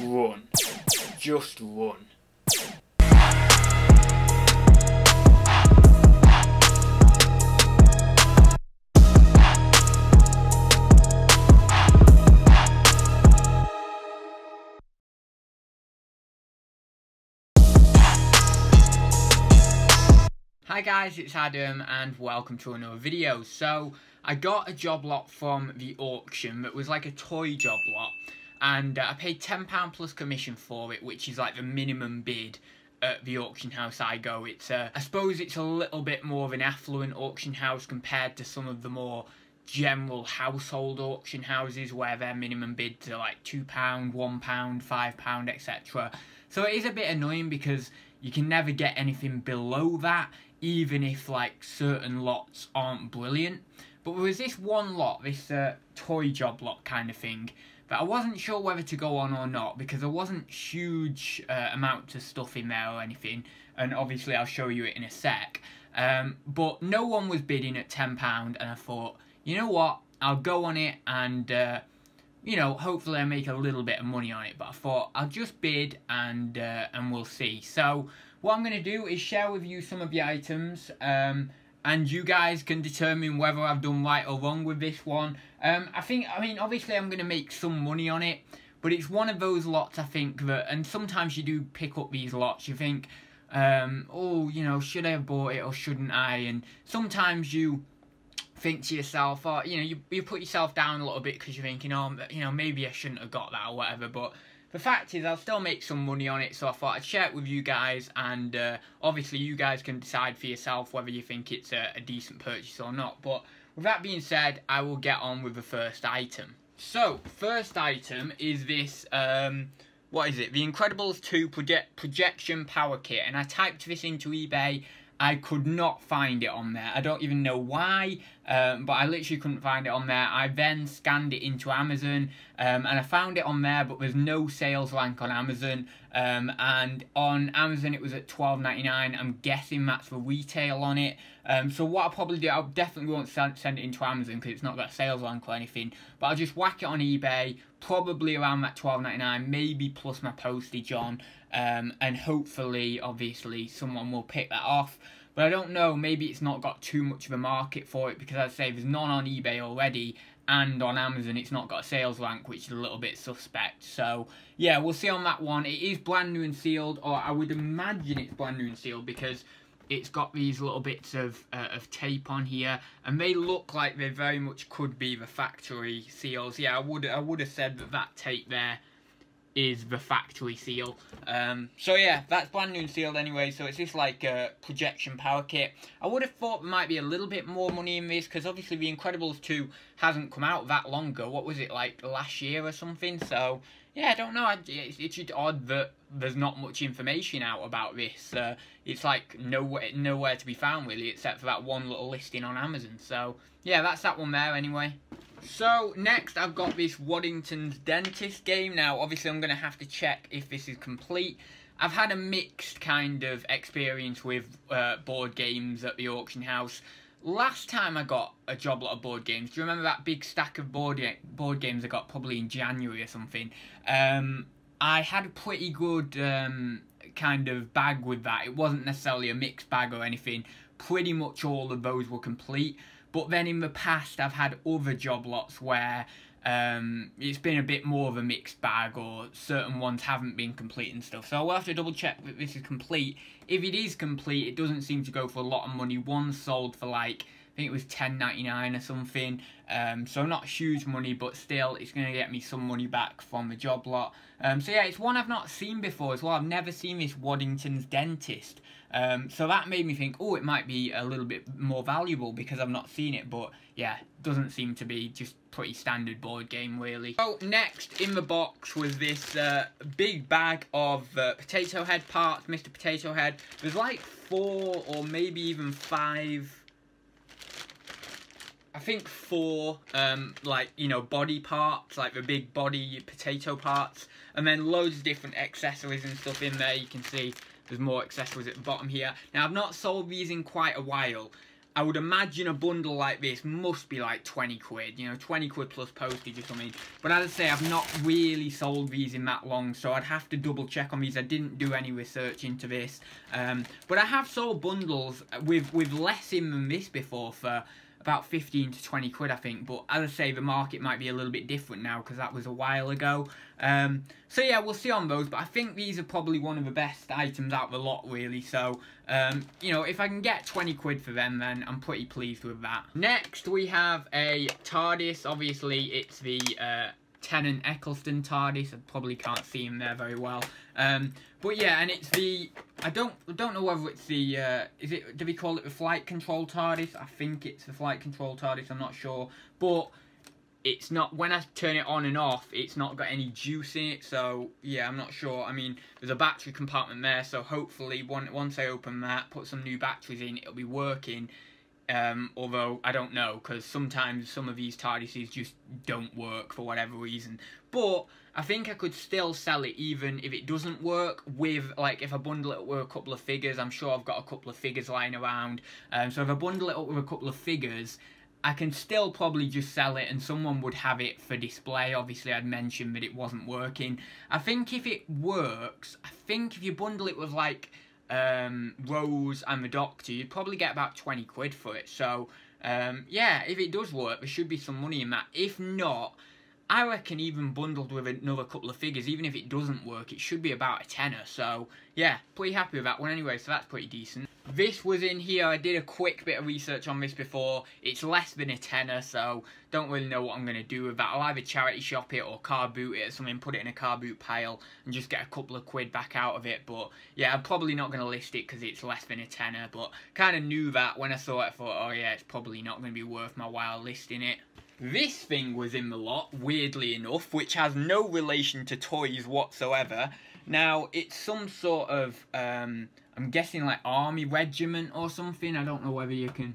run. Just run. Hi guys, it's Adam and welcome to another video. So, I got a job lot from the auction that was like a toy job lot and uh, I paid £10 plus commission for it, which is like the minimum bid at the auction house I go. It's uh, I suppose it's a little bit more of an affluent auction house compared to some of the more general household auction houses where their minimum bids are like £2, £1, £5, etc. So it is a bit annoying because you can never get anything below that even if like certain lots aren't brilliant. But there was this one lot, this uh, toy job lot kind of thing, that I wasn't sure whether to go on or not because there wasn't huge uh, amounts of stuff in there or anything. And obviously I'll show you it in a sec. Um, but no one was bidding at £10 and I thought, you know what, I'll go on it and... Uh, you know, hopefully I make a little bit of money on it. But I thought I'll just bid and uh, and we'll see. So what I'm going to do is share with you some of the items. Um, and you guys can determine whether I've done right or wrong with this one. Um, I think, I mean, obviously I'm going to make some money on it. But it's one of those lots, I think, that... And sometimes you do pick up these lots. You think, um, oh, you know, should I have bought it or shouldn't I? And sometimes you think to yourself, or you know, you, you put yourself down a little bit because you're thinking, oh, you know, maybe I shouldn't have got that or whatever. But the fact is, I'll still make some money on it, so I thought I'd share it with you guys, and uh, obviously you guys can decide for yourself whether you think it's a, a decent purchase or not. But with that being said, I will get on with the first item. So, first item is this, um, what is it? The Incredibles 2 project Projection Power Kit, and I typed this into eBay I could not find it on there. I don't even know why, um, but I literally couldn't find it on there. I then scanned it into Amazon, um, and I found it on there, but there's no sales rank on Amazon. Um, and on Amazon, it was at twelve ninety nine. I'm guessing that's for retail on it. Um, so what I'll probably do, I definitely won't send, it into Amazon because it's not got a sales rank or anything. But I'll just whack it on eBay, probably around that twelve ninety nine, maybe plus my postage on um, and hopefully, obviously, someone will pick that off. But I don't know, maybe it's not got too much of a market for it because, as I say, there's none on eBay already and on Amazon it's not got a sales rank which is a little bit suspect. So yeah we'll see on that one. It is brand new and sealed or I would imagine it's brand new and sealed because it's got these little bits of, uh, of tape on here and they look like they very much could be the factory seals. Yeah I would I would have said that that tape there is the factory seal. Um, so yeah, that's brand new and sealed anyway, so it's just like a projection power kit. I would have thought there might be a little bit more money in this, because obviously The Incredibles 2 hasn't come out that long ago. What was it, like last year or something? So, yeah, I don't know. It's, it's just odd that there's not much information out about this. Uh, it's like nowhere, nowhere to be found, really, except for that one little listing on Amazon. So, yeah, that's that one there anyway. So, next I've got this Waddington's Dentist game. Now, obviously I'm going to have to check if this is complete. I've had a mixed kind of experience with uh, board games at the auction house. Last time I got a job lot of board games, do you remember that big stack of board, board games I got probably in January or something? Um, I had a pretty good um, kind of bag with that. It wasn't necessarily a mixed bag or anything. Pretty much all of those were complete. But then in the past, I've had other job lots where um, it's been a bit more of a mixed bag or certain ones haven't been complete and stuff. So I'll have to double check that this is complete. If it is complete, it doesn't seem to go for a lot of money. One sold for like, I think it was ten ninety nine or something. Um, so not huge money, but still, it's going to get me some money back from the job lot. Um, so yeah, it's one I've not seen before as well. I've never seen this Waddington's Dentist. Um, so that made me think, oh, it might be a little bit more valuable because I've not seen it. But yeah, doesn't seem to be just pretty standard board game, really. So next in the box was this uh, big bag of uh, potato head parts, Mr. Potato Head. There's like four or maybe even five I think four, um, like, you know, body parts, like the big body potato parts, and then loads of different accessories and stuff in there. You can see there's more accessories at the bottom here. Now, I've not sold these in quite a while. I would imagine a bundle like this must be like 20 quid, you know, 20 quid plus postage or something. But as I say, I've not really sold these in that long, so I'd have to double check on these. I didn't do any research into this. Um, but I have sold bundles with, with less in than this before for about 15 to 20 quid, I think. But as I say, the market might be a little bit different now because that was a while ago. Um, so yeah, we'll see on those. But I think these are probably one of the best items out of the lot, really. So, um, you know, if I can get 20 quid for them, then I'm pretty pleased with that. Next, we have a TARDIS. Obviously, it's the... Uh, Tennant Eccleston TARDIS. I probably can't see him there very well. Um, but yeah, and it's the I don't don't know whether it's the uh, is it do we call it the flight control TARDIS? I think it's the flight control TARDIS. I'm not sure, but it's not when I turn it on and off. It's not got any juice in it, so yeah, I'm not sure. I mean, there's a battery compartment there, so hopefully one, once I open that, put some new batteries in, it'll be working. Um, although I don't know because sometimes some of these TARDISes just don't work for whatever reason. But I think I could still sell it even if it doesn't work with like if I bundle it with a couple of figures. I'm sure I've got a couple of figures lying around. Um, so if I bundle it up with a couple of figures, I can still probably just sell it and someone would have it for display. Obviously, I'd mentioned that it wasn't working. I think if it works, I think if you bundle it with like um, Rose and the Doctor, you'd probably get about 20 quid for it. So, um, yeah, if it does work, there should be some money in that. If not, I reckon even bundled with another couple of figures, even if it doesn't work, it should be about a tenner. So, yeah, pretty happy with that one anyway, so that's pretty decent. This was in here, I did a quick bit of research on this before. It's less than a tenner, so don't really know what I'm going to do with that. I'll either charity shop it or car boot it or something, put it in a car boot pile and just get a couple of quid back out of it. But, yeah, I'm probably not going to list it because it's less than a tenner. But kind of knew that when I saw it, I thought, oh yeah, it's probably not going to be worth my while listing it. This thing was in the lot, weirdly enough, which has no relation to toys whatsoever. Now, it's some sort of, um, I'm guessing like army regiment or something. I don't know whether you can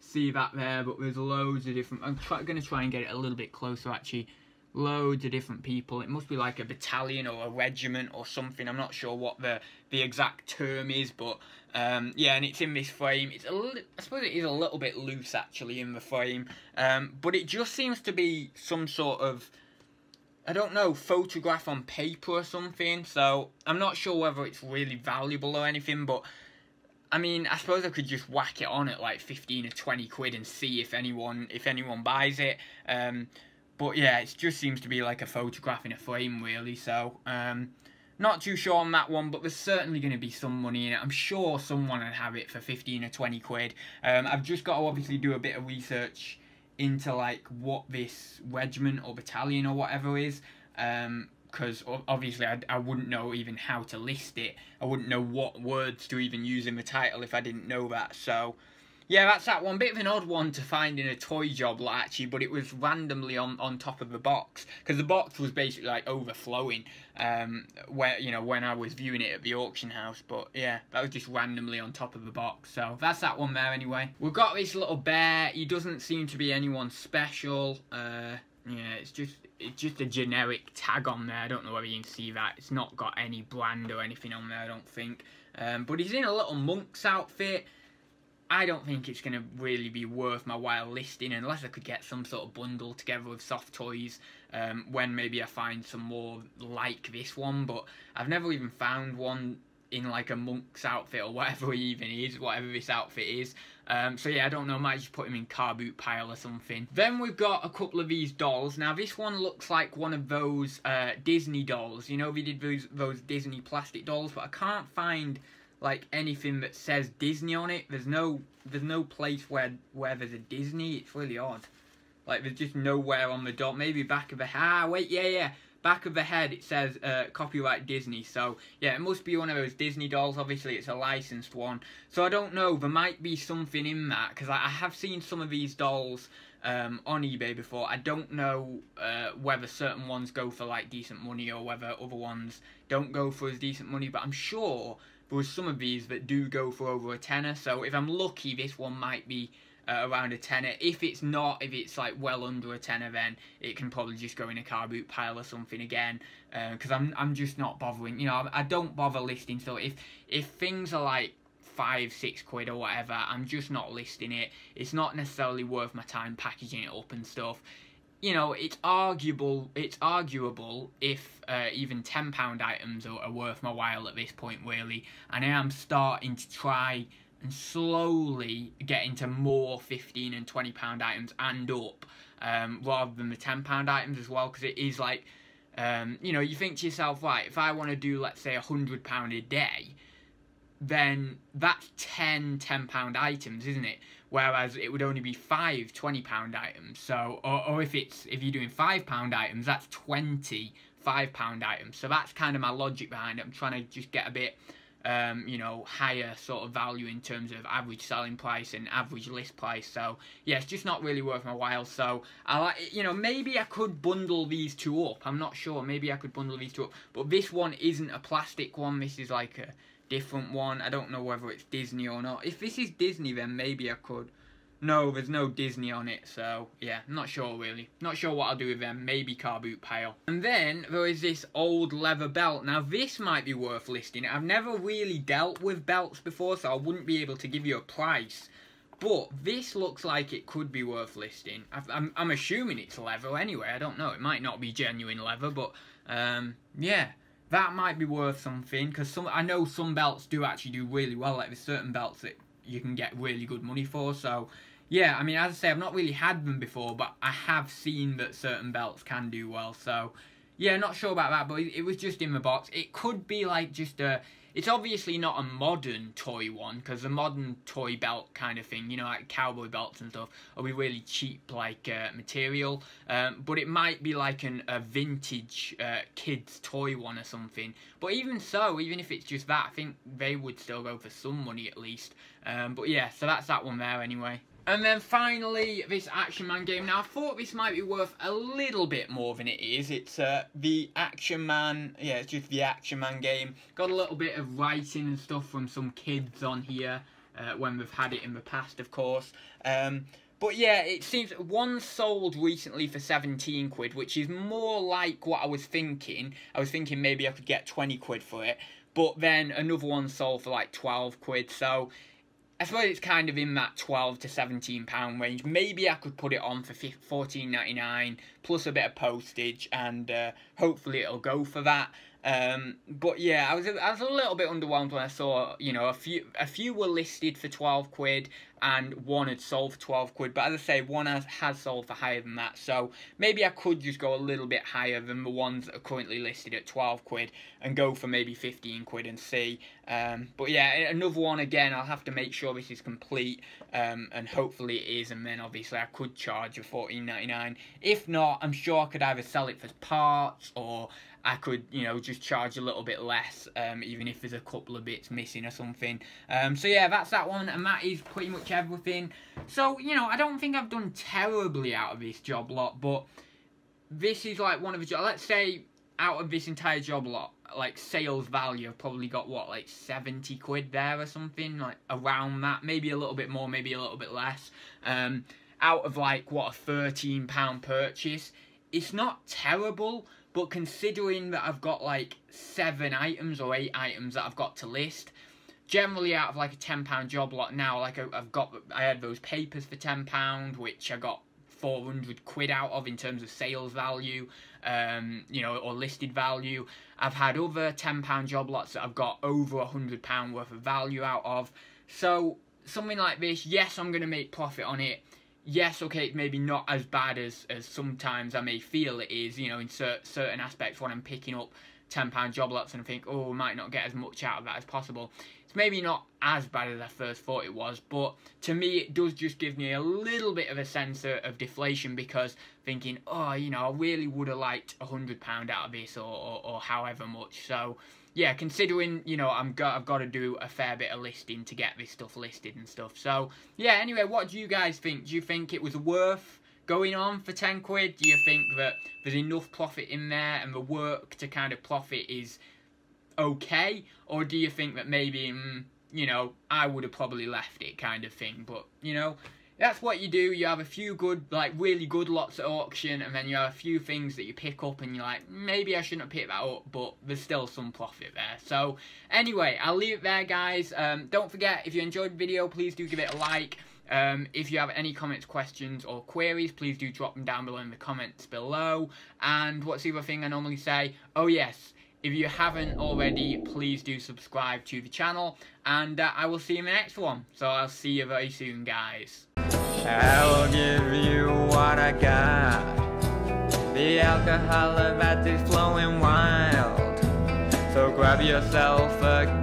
see that there, but there's loads of different... I'm going to try and get it a little bit closer, actually. Loads of different people. It must be like a battalion or a regiment or something. I'm not sure what the, the exact term is, but um, yeah, and it's in this frame. It's a I suppose it is a little bit loose actually in the frame, um, but it just seems to be some sort of, I don't know, photograph on paper or something. So I'm not sure whether it's really valuable or anything, but I mean, I suppose I could just whack it on at like 15 or 20 quid and see if anyone if anyone buys it. Um, but yeah, it just seems to be like a photograph in a frame, really. So. Um, not too sure on that one, but there's certainly going to be some money in it. I'm sure someone would have it for 15 or 20 quid. Um, I've just got to obviously do a bit of research into like what this regiment or battalion or whatever is. because um, obviously I, I wouldn't know even how to list it. I wouldn't know what words to even use in the title if I didn't know that. So yeah, that's that one. Bit of an odd one to find in a toy job, actually, but it was randomly on, on top of the box because the box was basically like overflowing. Um, where you know when I was viewing it at the auction house, but yeah, that was just randomly on top of the box. So that's that one there anyway. We've got this little bear. He doesn't seem to be anyone special. Uh, yeah, it's just it's just a generic tag on there. I don't know whether you can see that. It's not got any brand or anything on there. I don't think. Um, but he's in a little monk's outfit. I don't think it's going to really be worth my while listing unless I could get some sort of bundle together with soft toys um, when maybe I find some more like this one. But I've never even found one in like a monk's outfit or whatever he even is, whatever this outfit is. Um, so yeah, I don't know, I might just put him in car boot pile or something. Then we've got a couple of these dolls. Now this one looks like one of those uh, Disney dolls. You know, we did those, those Disney plastic dolls, but I can't find like anything that says Disney on it. There's no there's no place where where there's a Disney. It's really odd. Like there's just nowhere on the dot. Maybe back of the ah wait yeah yeah back of the head it says uh, copyright Disney. So yeah, it must be one of those Disney dolls. Obviously it's a licensed one. So I don't know. There might be something in that because I, I, have seen some of these dolls. Um, on eBay before. I don't know uh, whether certain ones go for like decent money or whether other ones don't go for as decent money, but I'm sure there some of these that do go for over a tenner. So if I'm lucky, this one might be uh, around a tenner. If it's not, if it's like well under a tenner, then it can probably just go in a car boot pile or something again. Because uh, I'm I'm just not bothering. You know, I, I don't bother listing. So if if things are like five, six quid or whatever, I'm just not listing it. It's not necessarily worth my time packaging it up and stuff. You know, it's arguable. It's arguable if uh, even ten pound items are, are worth my while at this point, really. And I am starting to try and slowly get into more 15 and 20 pound items and up um, rather than the 10 pound items as well because it is like um, you know you think to yourself right if I want to do let's say a hundred pound a day then that's 10 10 pound items isn't it whereas it would only be five 20 pound items so or, or if it's if you're doing five pound items that's 20 five pound items so that's kind of my logic behind it i'm trying to just get a bit um, you know, higher sort of value in terms of average selling price and average list price. So yeah, it's just not really worth my while. So I you know, maybe I could bundle these two up. I'm not sure. Maybe I could bundle these two up. But this one isn't a plastic one. This is like a different one. I don't know whether it's Disney or not. If this is Disney, then maybe I could no, there's no Disney on it, so yeah, not sure really. Not sure what I'll do with them, maybe car boot pile. And then there is this old leather belt. Now this might be worth listing. I've never really dealt with belts before, so I wouldn't be able to give you a price. But this looks like it could be worth listing. I'm, I'm assuming it's leather anyway, I don't know. It might not be genuine leather, but um, yeah that might be worth something because some I know some belts do actually do really well. Like there's certain belts that you can get really good money for. So yeah, I mean, as I say, I've not really had them before, but I have seen that certain belts can do well. So, yeah, not sure about that, but it, was just in the box. It could be like just a... It's obviously not a modern toy one, because the modern toy belt kind of thing, you know, like cowboy belts and stuff, will be really cheap, like, uh, material. Um, but it might be like an, a vintage uh, kids toy one or something. But even so, even if it's just that, I think they would still go for some money at least. Um, but yeah, so that's that one there anyway. And then finally, this Action Man game. Now, I thought this might be worth a little bit more than it is. It's uh, the Action Man, yeah, it's just the Action Man game. Got a little bit of writing and stuff from some kids on here, uh, when we've had it in the past, of course. Um, but yeah, it seems one sold recently for 17 quid, which is more like what I was thinking. I was thinking maybe I could get 20 quid for it. But then another one sold for like 12 quid, so I suppose it's kind of in that 12 to 17 pound range. Maybe I could put it on for 14.99 plus a bit of postage and uh, hopefully it'll go for that. Um, but yeah, I was I was a little bit underwhelmed when I saw you know a few a few were listed for twelve quid and one had sold for twelve quid. But as I say, one has has sold for higher than that. So maybe I could just go a little bit higher than the ones that are currently listed at twelve quid and go for maybe fifteen quid and see. Um, but yeah, another one again. I'll have to make sure this is complete um, and hopefully it is. And then obviously I could charge a fourteen ninety nine. If not, I'm sure I could either sell it for parts or I could, you know, just charge a little bit less, um, even if there's a couple of bits missing or something. Um, so yeah, that's that one, and that is pretty much everything. So, you know, I don't think I've done terribly out of this job lot, but this is like one of the, job let's say, out of this entire job lot, like sales value, I've probably got what, like 70 quid there or something, like around that, maybe a little bit more, maybe a little bit less. Um, out of like, what, a 13 pound purchase, it's not terrible, but considering that I've got like seven items or eight items that I've got to list, generally out of like a £10 job lot now, like I've got, I had those papers for £10, which I got 400 quid out of in terms of sales value, um, you know, or listed value. I've had other £10 job lots that I've got over £100 worth of value out of. So, something like this, yes, I'm going to make profit on it yes, okay, maybe not as bad as, as sometimes I may feel it is, you know, in cer certain aspects when I'm picking up £10 job lots and I think, oh, I might not get as much out of that as possible. It's maybe not as bad as I first thought it was, but to me it does just give me a little bit of a sense of deflation because thinking, oh, you know, I really would have liked £100 out of this or, or, or however much. So, yeah, considering, you know, I'm I've got to do a fair bit of listing to get this stuff listed and stuff. So, yeah, anyway, what do you guys think? Do you think it was worth going on for 10 quid? Do you think that there's enough profit in there and the work to kind of profit is okay? Or do you think that maybe, mm, you know, I would have probably left it kind of thing? But, you know, that's what you do. You have a few good, like really good lots at auction, and then you have a few things that you pick up, and you're like, maybe I shouldn't picked that up, but there's still some profit there. So anyway, I'll leave it there, guys. Um, don't forget if you enjoyed the video, please do give it a like. Um, if you have any comments, questions, or queries, please do drop them down below in the comments below. And what's the other thing I normally say? Oh yes, if you haven't already, please do subscribe to the channel. And uh, I will see you in the next one. So I'll see you very soon, guys. I will give you what I got. The alcohol that is flowing wild. So grab yourself a